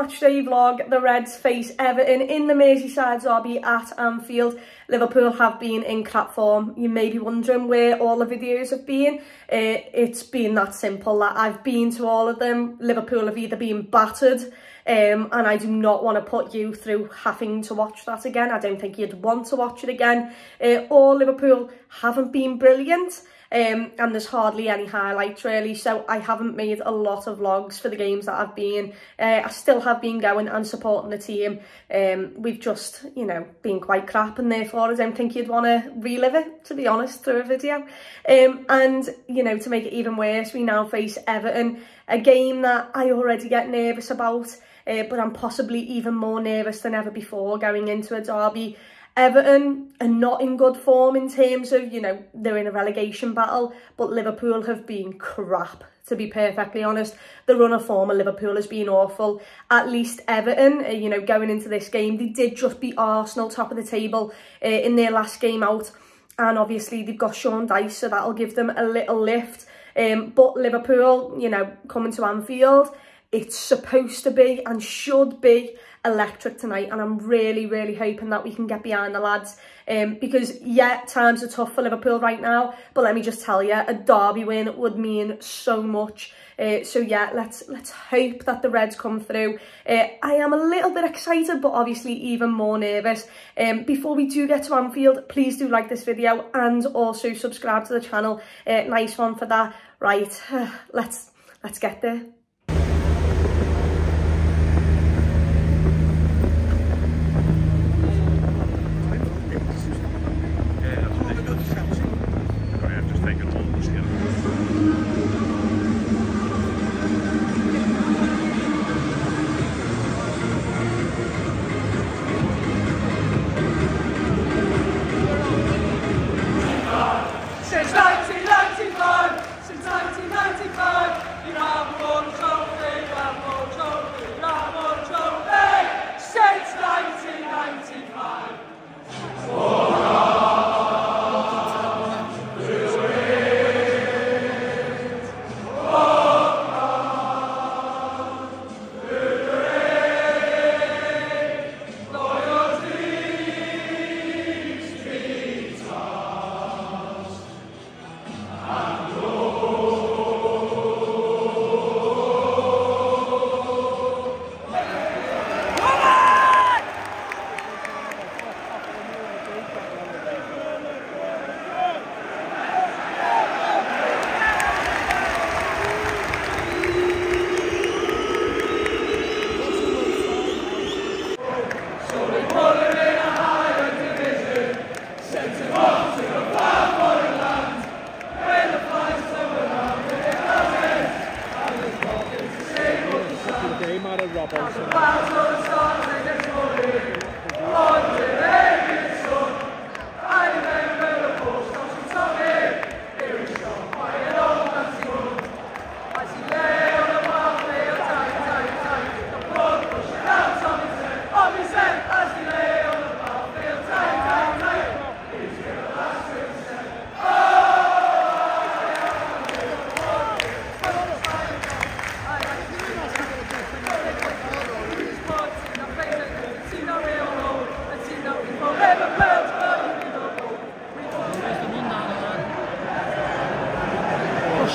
matchday vlog. The Reds face Everton in the Merseyside derby at Anfield. Liverpool have been in crap form. You may be wondering where all the videos have been. Uh, it's been that simple. That I've been to all of them. Liverpool have either been battered um, and I do not want to put you through having to watch that again. I don't think you'd want to watch it again. Uh, or Liverpool haven't been brilliant um, and there's hardly any highlights really. So I haven't made a lot of vlogs for the games that I've been uh, I still have been going and supporting the team. Um, we've just you know been quite crap and therefore I don't think you'd want to relive it to be honest through a video. Um, and you know to make it even worse we now face Everton a game that I already get nervous about uh, but I'm possibly even more nervous than ever before going into a derby Everton are not in good form in terms of, you know, they're in a relegation battle, but Liverpool have been crap, to be perfectly honest. The run of form of Liverpool has been awful. At least Everton, uh, you know, going into this game, they did just beat Arsenal top of the table uh, in their last game out. And obviously they've got Sean Dyche, so that'll give them a little lift. Um, but Liverpool, you know, coming to Anfield, it's supposed to be and should be electric tonight and I'm really really hoping that we can get behind the lads. Um, because yeah times are tough for Liverpool right now but let me just tell you a derby win would mean so much. Uh, so yeah let's let's hope that the Reds come through. Uh, I am a little bit excited but obviously even more nervous. Um, before we do get to Anfield please do like this video and also subscribe to the channel. Uh, nice one for that. Right let's let's get there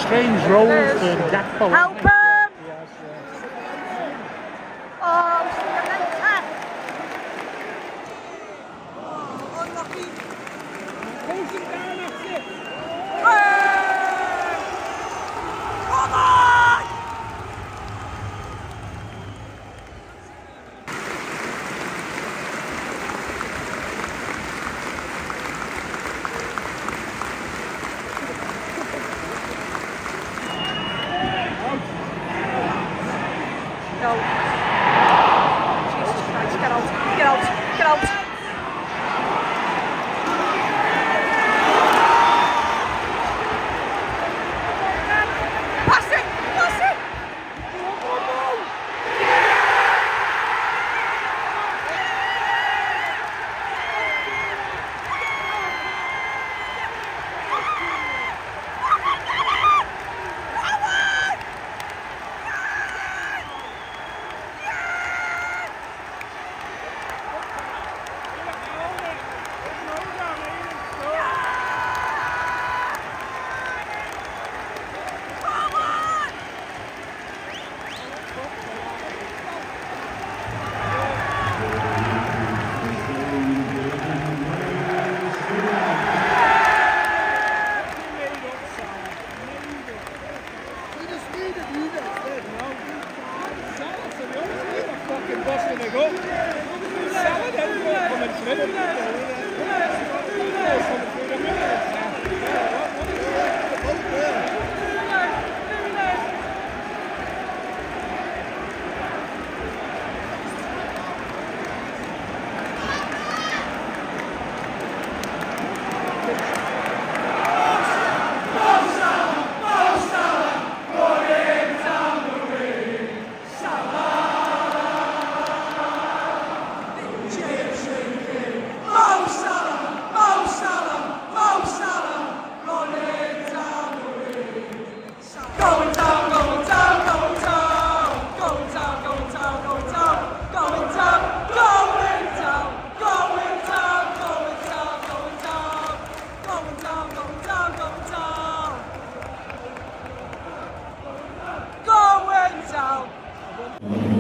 strange role for Gakpo. Help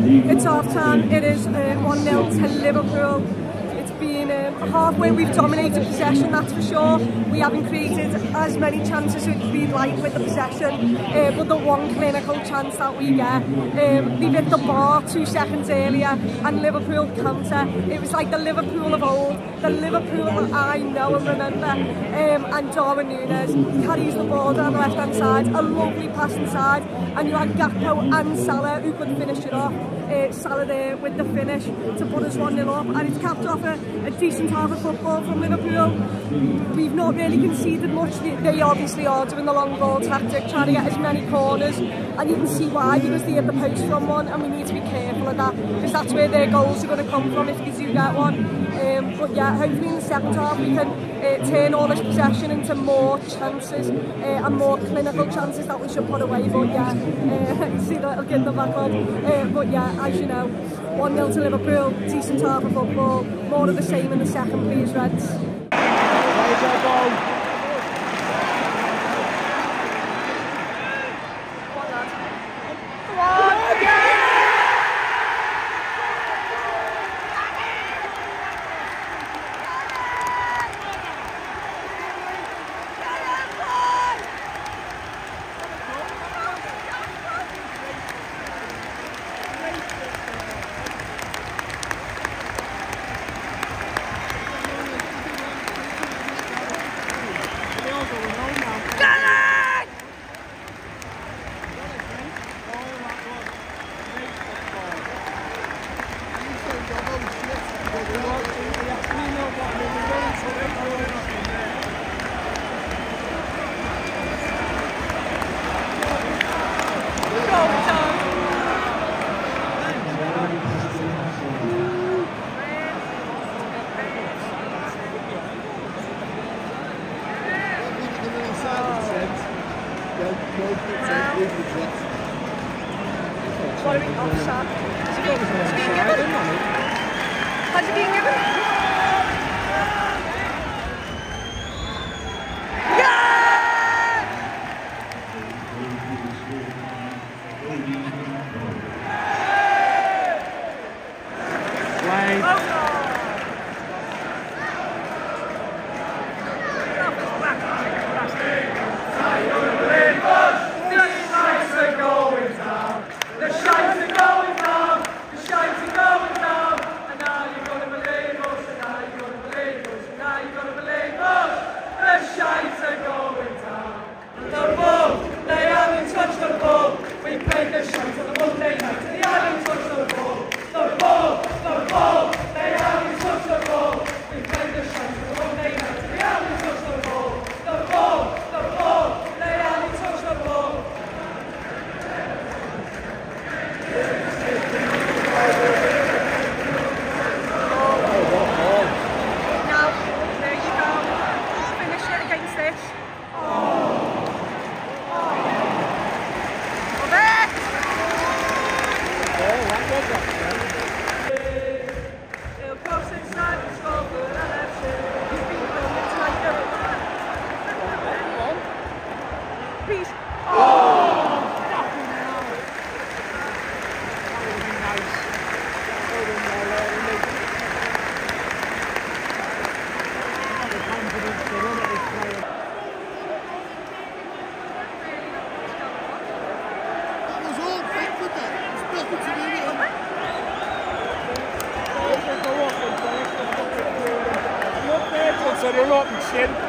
It's half time. It is um, 1 0 to Liverpool. It's been um, halfway. We've dominated possession, that's for sure. We haven't created as many chances as we'd like with the possession, uh, but the one clinical chance that we get, um, they hit the bar two seconds earlier, and Liverpool counter. It was like the Liverpool of old the Liverpool I know and remember. Um, and Darwin Nunes carries the ball down the left-hand side, a lovely pass inside, and you had Gakpo and Salah who could finish it off. Uh, Salah there with the finish to put us 1-0 up, and it's capped off a, a decent half of football from Liverpool. We've not really conceded much. They obviously are doing the long ball tactic, trying to get as many corners, and you can see why, because they hit the post from one, and we need to be careful of that, because that's where their goals are going to come from if they do get one. Um, but yeah, hopefully in the second half we can uh, turn all this possession into more chances uh, and more clinical chances that we should put away. But yeah, uh, see the little kid the back on. Uh, but yeah, as you know, 1-0 to Liverpool, decent half of football, more of the same in the second, please, Reds. Gracias. Up and chin.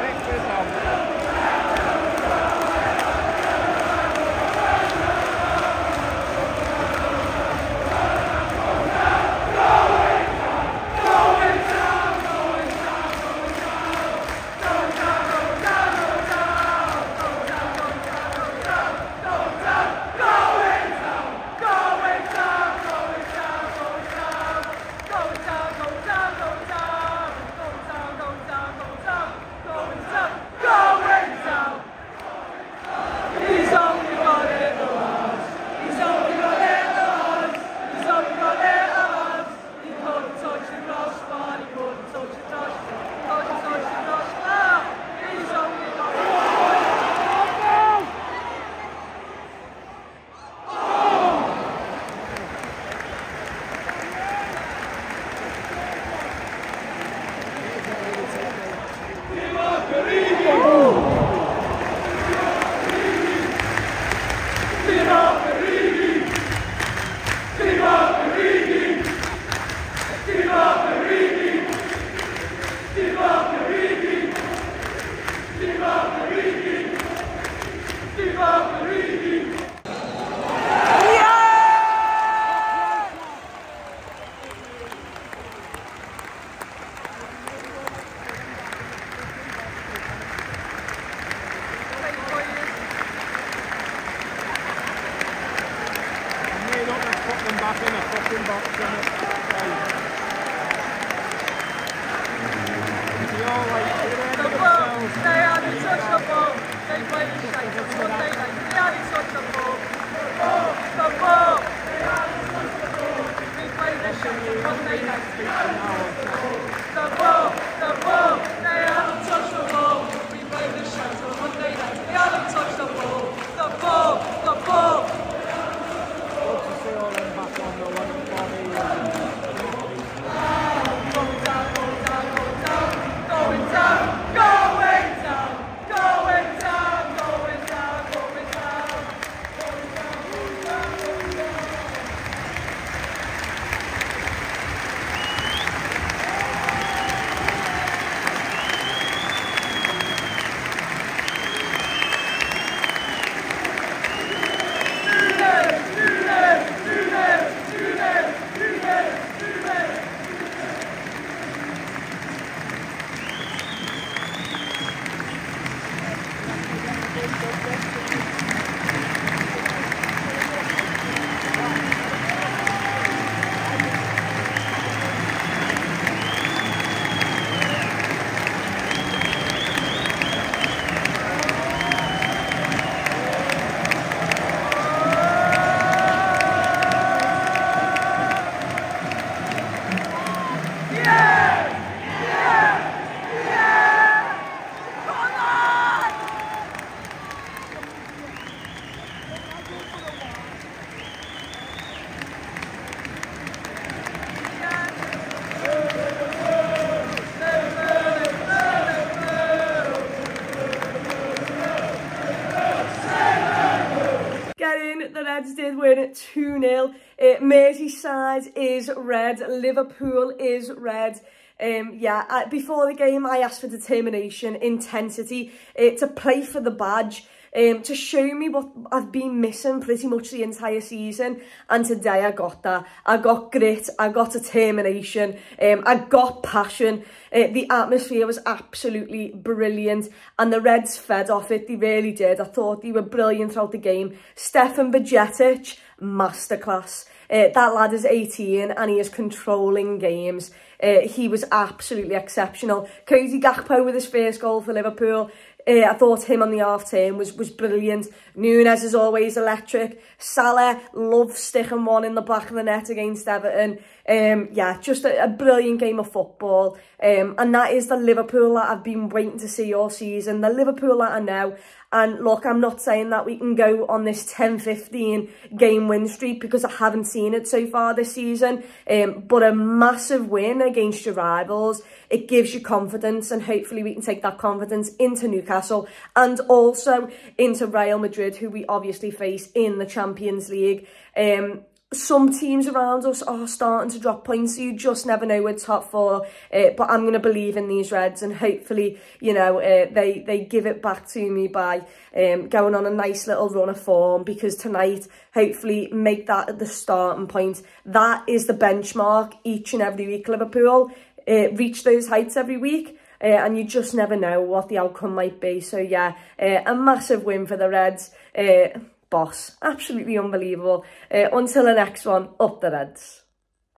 Win it 2-0. Uh, Merseyside is red, Liverpool is red. Um, yeah, I, before the game I asked for determination, intensity, uh, to play for the badge, um, to show me what I've been missing pretty much the entire season. And today I got that. I got grit, I got determination, um, I got passion. Uh, the atmosphere was absolutely brilliant and the Reds fed off it, they really did. I thought they were brilliant throughout the game. Stefan Bajetic, masterclass. Uh, that lad is 18 and he is controlling games. Uh, he was absolutely exceptional. Cody Gakpo with his first goal for Liverpool. Uh, I thought him on the half turn was was brilliant. Nunes is always electric. Salah loves sticking one in the back of the net against Everton. Um, yeah, just a, a brilliant game of football. Um, and that is the Liverpool that I've been waiting to see all season. The Liverpool that I know And look, I'm not saying that we can go on this 10-15 game win streak because I haven't seen it so far this season. Um, but a massive win against your rivals, it gives you confidence and hopefully we can take that confidence into Newcastle and also into Real Madrid, who we obviously face in the Champions League. Um, some teams around us are starting to drop points. So you just never know with top four. Uh, but I'm going to believe in these Reds and hopefully, you know, uh, they, they give it back to me by um, going on a nice little run of form because tonight, hopefully make that at the starting point. That is the benchmark each and every week. Liverpool uh, reach those heights every week. Uh, and you just never know what the outcome might be. So yeah, uh, a massive win for the Reds. Uh, boss. Absolutely unbelievable. Uh, until the next one, up the Reds.